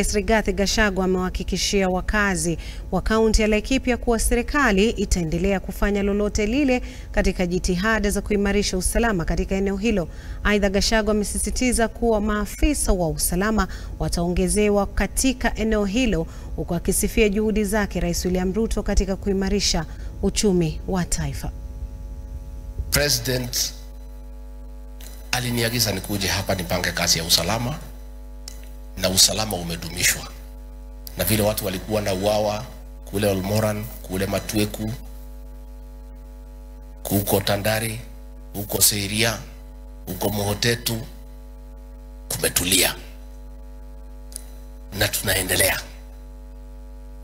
Rais Rigathi Gachagua amewahakikishia wakazi wa kaunti ya Laikipia kuwa serikali itaendelea kufanya lolote lile katika jitihada za kuimarisha usalama katika eneo hilo. Aidha, Gachagua amesisitiza kuwa maafisa wa usalama wataongezewa katika eneo hilo huku akisifia juhudi zake Rais William Ruto katika kuimarisha uchumi wa taifa. President aliniagiza nikuje hapa nipange kazi ya usalama na usalama umedumishwa, na vile watu walikuwa na uawa kule Olmoran, kule Matweku, huko Tandari, huko Seiria, huko Mohotetu, kumetulia na tunaendelea.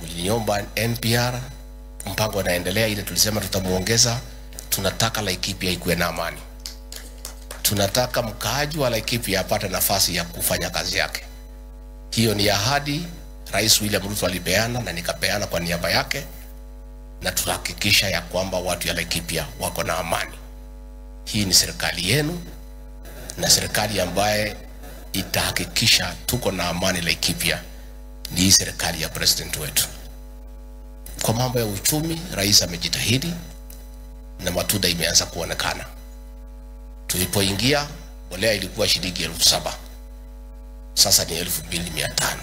Mliniomba NPR, mpango unaendelea, ile tulisema tutamuongeza. Tunataka Laikipia ikuwe na amani, tunataka mkaaji wa Laikipia apate nafasi ya kufanya kazi yake. Hiyo ni ahadi Rais William Ruto alipeana na nikapeana kwa niaba yake, na tuhakikisha ya kwamba watu ya Laikipia wako na amani. Hii ni serikali yenu na serikali ambaye itahakikisha tuko na amani Laikipia ni hii serikali ya president wetu. Kwa mambo ya uchumi, rais amejitahidi na matunda imeanza kuonekana. Tulipoingia mbolea ilikuwa shilingi elfu saba sasa ni elfu mbili mia tano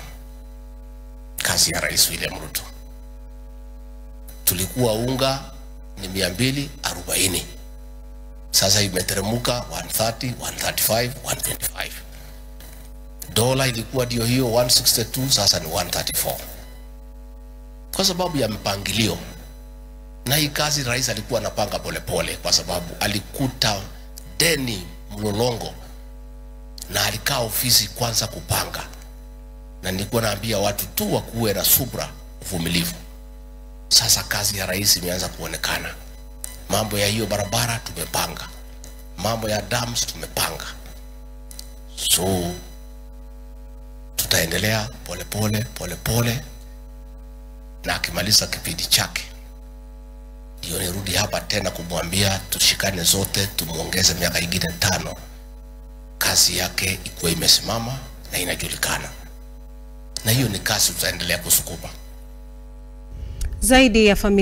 kazi ya rais William Ruto. Tulikuwa unga ni mia mbili arobaini sasa imeteremuka 130, 135, 125. Dola ilikuwa ndio hiyo 162, sasa ni 134, kwa sababu ya mpangilio. Na hii kazi rais alikuwa anapanga polepole, kwa sababu alikuta deni mlolongo na alikaa ofisi kwanza kupanga, na nilikuwa naambia watu tu wakuwe na subra, uvumilivu. Sasa kazi ya rais imeanza kuonekana. Mambo ya hiyo barabara tumepanga, mambo ya dams tumepanga, so tutaendelea polepole polepole, na akimaliza kipindi chake ndio nirudi hapa tena kumwambia tushikane zote, tumwongeze miaka ingine tano kazi yake ikuwa imesimama na inajulikana, na hiyo ni kazi tutaendelea kusukuma Zaidi ya familia